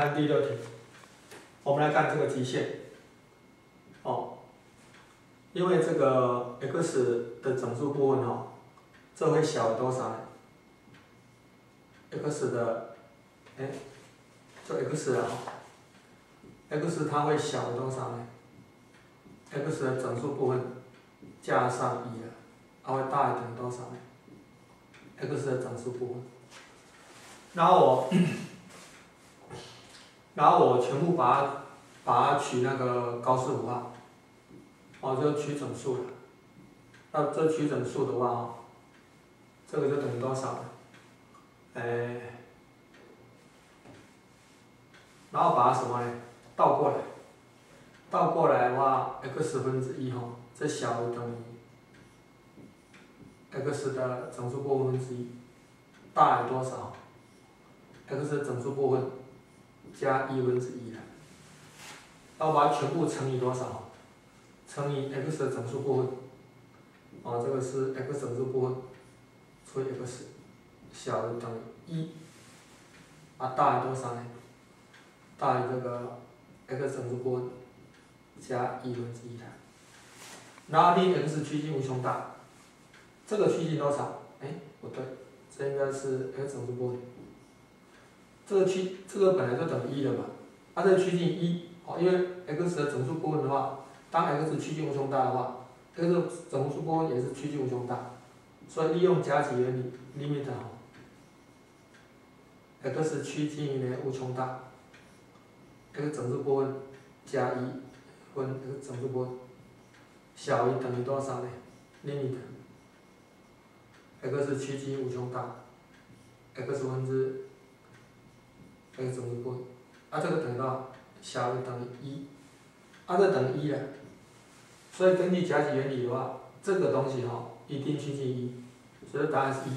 看第六题，我们来看这个极限。哦，因为这个 x 的整数部分哦，这会小于多少呢？x 的，哎，就 x 啊，x 它会小于多少呢？x 的整数部分加上一啊，它会大于等于多少呢？x 的整数部分，然后我。然后我全部把它把它取那个高斯符号，哦，就取整数了。那这取整数的话，哦这个就等于多少呢？哎，然后把它什么呢？倒过来，倒过来的话，x 分之一哈，这小于等于 x 的整数部分之一，大于多少？x 的整数部分。加一分之一了，那我把它全部乘以多少？乘以 x 的整数部分，哦，这个是 x 整数部分除以 x 小于等于一，啊大于多少呢？大于这个 x 整数部分加一分之一了。然后离 x 趋近无穷大，这个趋近多少？哎，不对，这应该是 x 整数部分。这个趋这个本来就等于一的嘛，它这个趋近一，哦，因为 x 的整数部分的话，当 x 趋近无穷大的话，x 整数部分也是趋近无穷大，所以利用加几原理，limit 哦，x 趋近于无穷大，x 整数部分加一分 x 整数部分小于等于多少呢？limit，x 趋近无穷大，x 分之。X 整数部分，啊，这个等于多少？小于等于一，啊，这等于一了。所以根据加几原理的话，这个东西哈一定趋近一，所以答案是一。